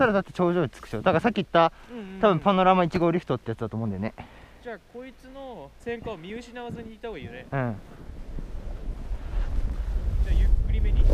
たらだって頂上に着くでしょ。だからさっき言ったうんうん多分パノラマ1号リフトってやつだと思うんだよね。じゃあこいつの旋回を見失わずにいた方がいいよね。うんじゃあゆっくりめに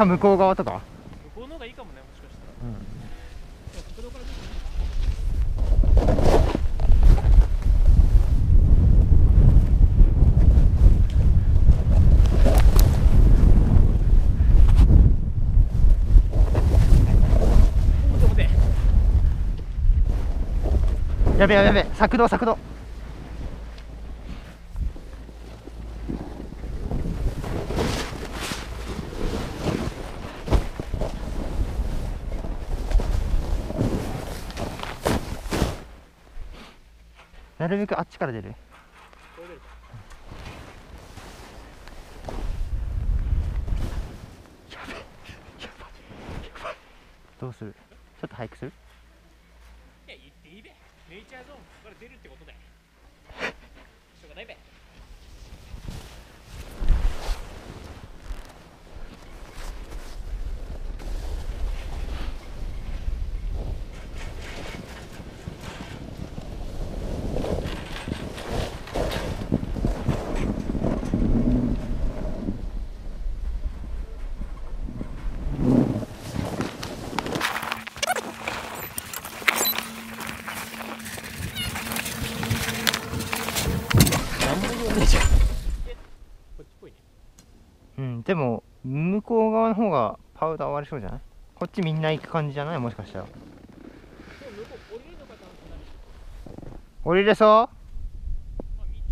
か向こう側とか？向こうの方がいいかもねもしかしたら。うん。やべやべやべ策動策動るべくあっちから出る。どうする？ちょっと早くする？いや言っていいべ。ネイチャーゾーンから出るってことでしょうがないべ何も言わねえじゃんこっちっぽいねうんでも向こう側の方がパウダー終わりそうじゃないこっちみんな行く感じじゃない？もしかしたら。降りれそまあ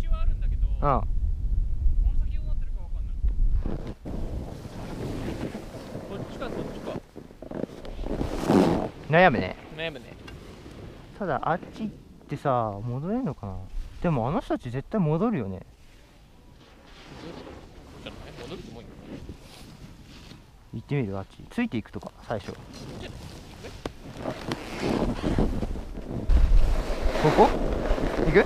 道はあるんだけどううんこっちかそっちか。悩むね。悩むね。ただあっち行ってさ戻れるのかな？でもあの人たち絶対戻るよねじゃない戻ると思うよ行ってみるあっち。ついていくとか最初。ここ？行く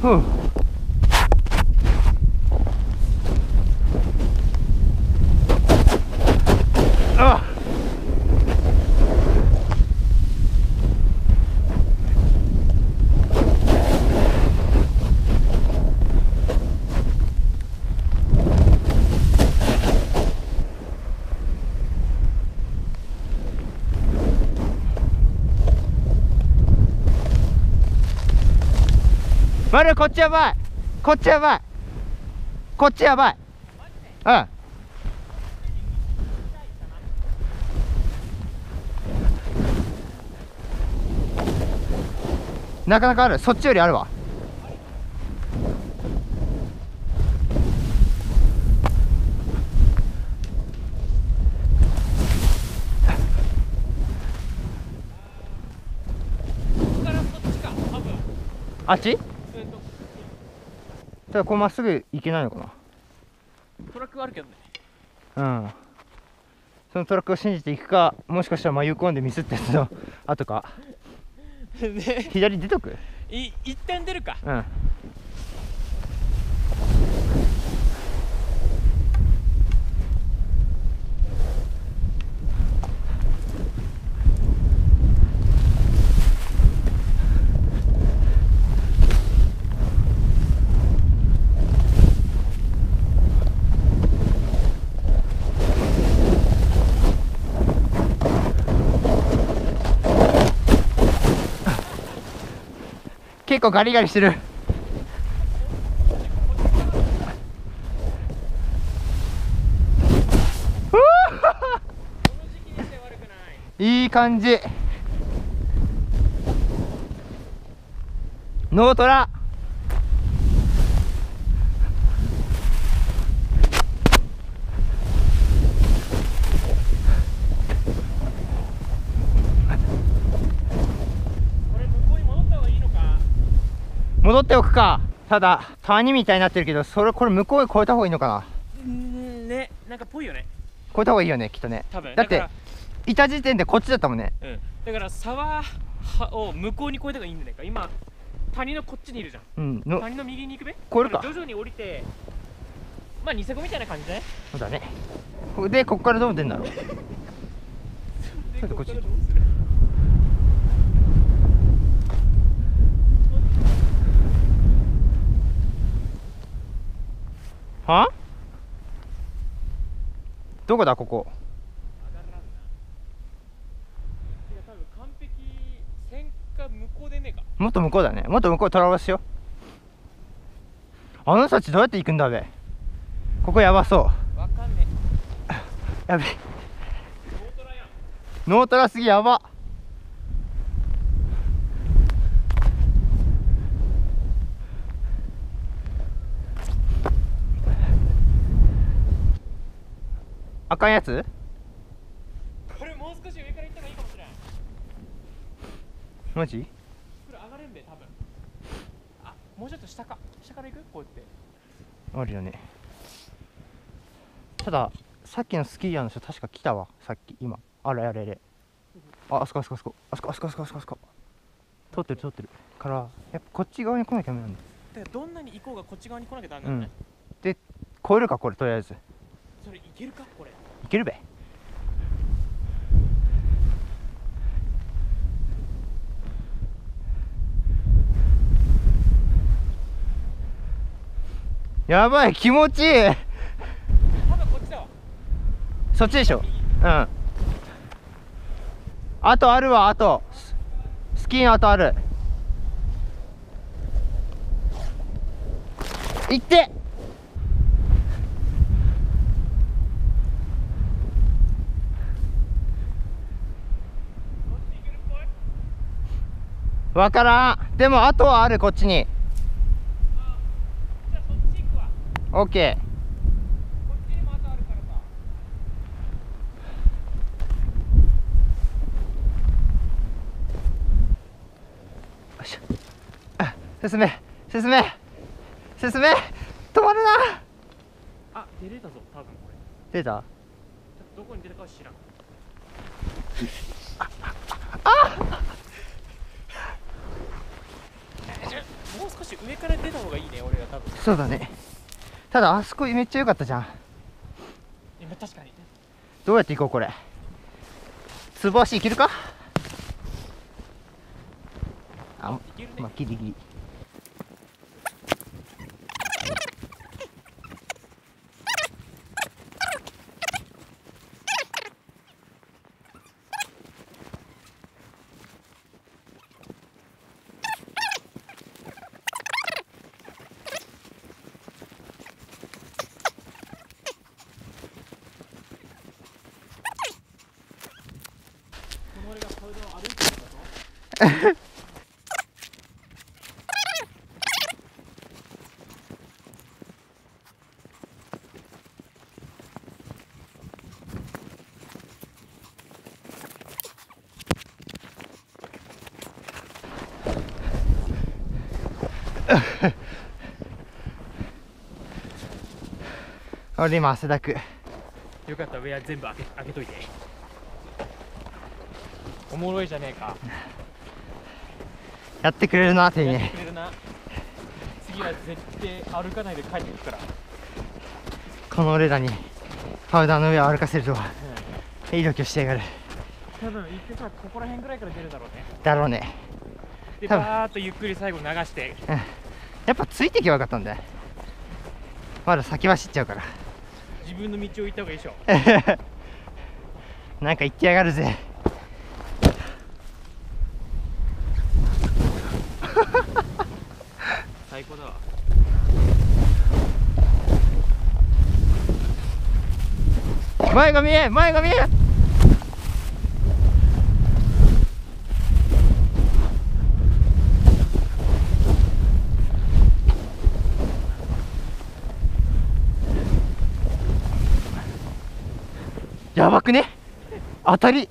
ふうあまるこっちやばい。こっちやばい。こっちやばい。うん。なかなかある。そっちよりあるわ。あっち？ただこうまっすぐ行けないのかトラックがあるけどね。なうん。そのトラックを信じていくかもしかしたら迷い込んでミスったやつの 後か。で左出とく？い一旦出るか。うん結構ガリガリしてる。いい感じ。ノートラ。戻っておくか。ただ谷みたいになってるけどそれこれ向こうに越えた方がいいのかな。うんね。なんかぽいよね。越えた方がいいよねきっとね。多分。だっていた時点でこっちだったもんね。うん、だから沢を向こうに越えた方がいいんじゃないか。今谷のこっちにいるじゃん。うんの谷の右に行くべ？越えるか。徐々に降りてまあニセコみたいな感じだね。そうだね。でこっからどう出んだろう。でちょっとこっちからどうするはどこだここ？もっと向こうだね。もっと向こうトラバースしよう。あの人たちどうやって行くんだべここやばそう。わかんね やべえ。ノートラやん。ノートラすぎやばかんやつ？これもう少し上から行った方がいいかもしれん。マジ？これ上がれんべ。多分。あもうちょっと下か。下から行く？こうやって。あるよね。たださっきのスキーヤーの人確か来たわ。さっき。今。あれあれあれ。ああそこあそこあそこ。あそこあそこあそこあそこあそこ。通ってる通ってる。からやっぱこっち側に来なきゃダメなんだだからどんなに行こうがこっち側に来なきゃダメなん。だね、越えるかこれとりあえず。それいけるかこれ。いけるべ。やばい気持ちいい。多分こっちだわそっちでしょ。うん。あとあるわあと。ススキーのあとある。行って。分からん。でもあとはあるこっちに。オッケー。進め。進め。進め。止まるな。あ出れたぞ多分これ。出た？どこに出たかは知らん。あああもう少し上から出た方がいいね俺は多分。そうだね。ただあそこめっちゃ良かったじゃん。今確かに。どうやって行こうこれ。つぼ足いけるか？あまあギリギリこの俺がパウダーを歩いてるんだぞ 俺今汗だく。よかったウェア全部開け開けといて。おもろいじゃねえか。やってくれるなって次は絶対歩かないで帰ってくから、この俺らにパウダーの上を歩かせるとは。いい度胸してやがる。多分行ってさここら辺ぐらいから出るだろうね。だろうね。でバーっとゆっくり最後流して。やっぱついてけばよかったんだよ。まだ先走っちゃうから。自分の道を行った方がいいでしょ。なんか言ってやがるぜ前が見え前が見えやばくね？当たり。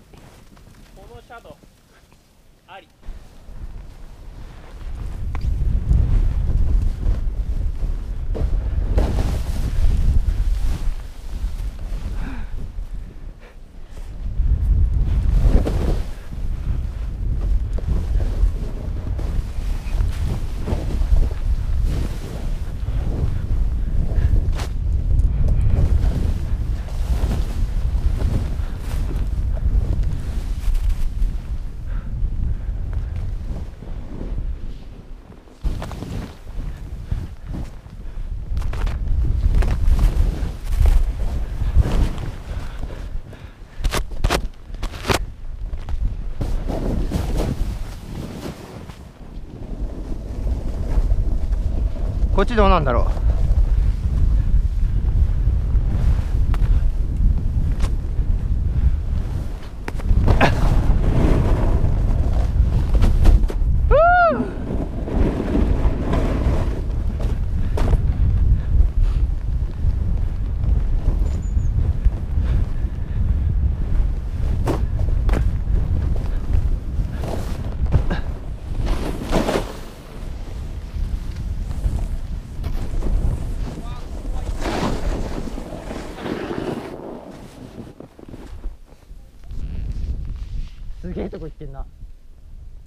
こっちどうなんだろうすげえとこ行ってんなも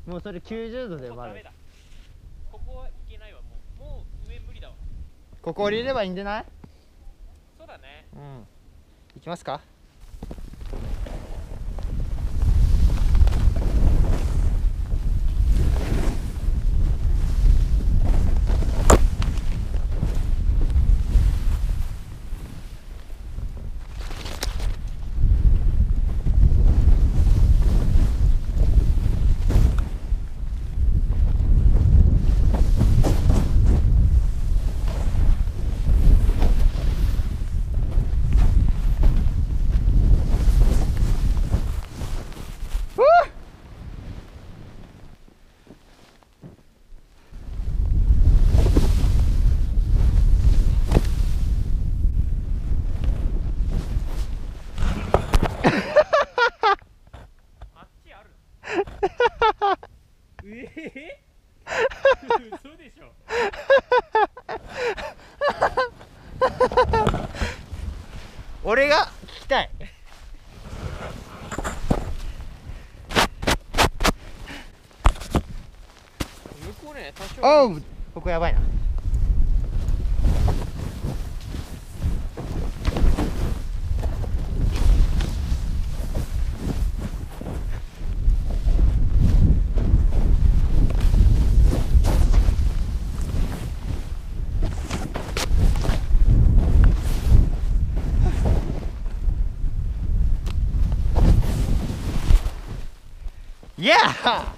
うそれ90度でもうダメだ。ここはいけないわ。もうもう上無理だわ。ここ降りればいいんじゃない？そうだね。うん。行きますかあっちあるええ嘘でしょ俺が聞きたい向こうね多少。おうここやばいないやー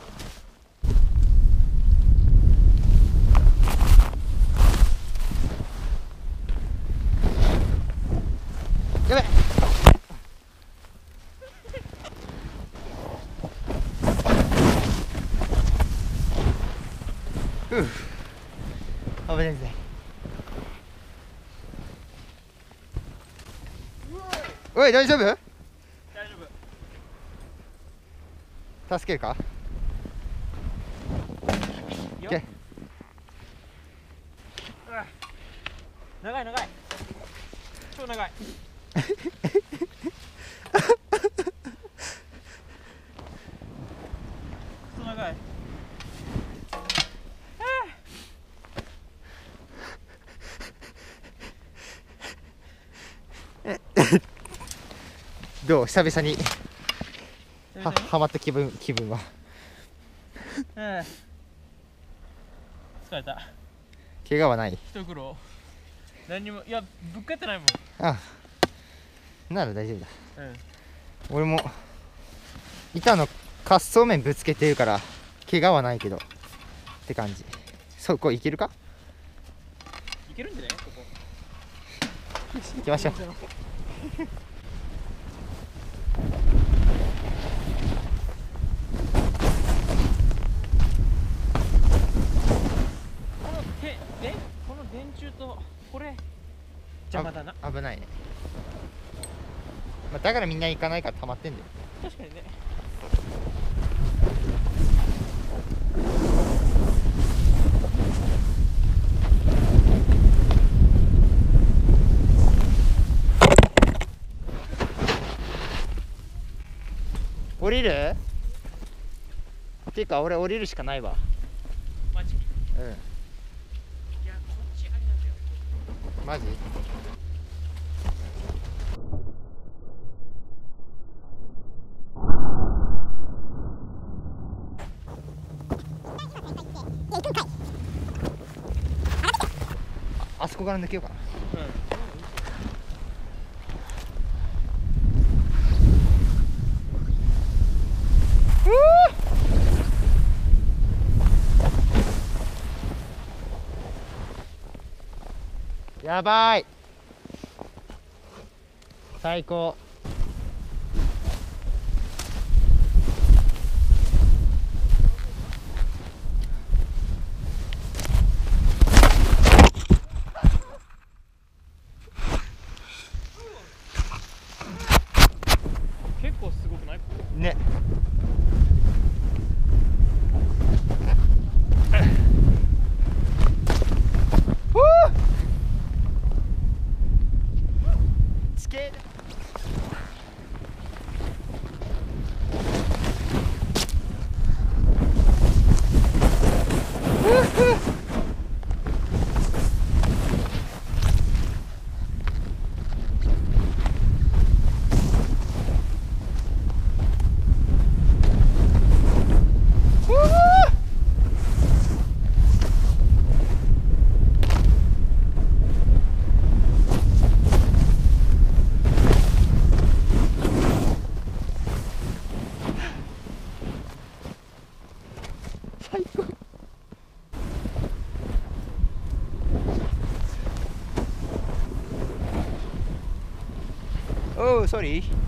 やべふう危ないぜ。おい大丈夫？大丈夫。助けるかよ OK 長い長い超長いクソ長いどう？久々に。ははまった気分気分は。うん疲れた。怪我はない？一苦労何にも？いやぶっかってないもん。あなら大丈夫だ。うん俺も板の滑走面ぶつけてるから怪我はないけど。って感じ。そこ行けるか？いけるんじゃない？ここ。行きましょう この手でこの電柱とこれ邪魔だな。危ないね。まあ、だからみんな行かないから溜まってんだよ。確かにね。降りる？っていうか俺降りるしかないわ。マジ？いうん。やこっちありなんだよ。マジ？こから抜けようかな。うんやばい。最高。おうソリー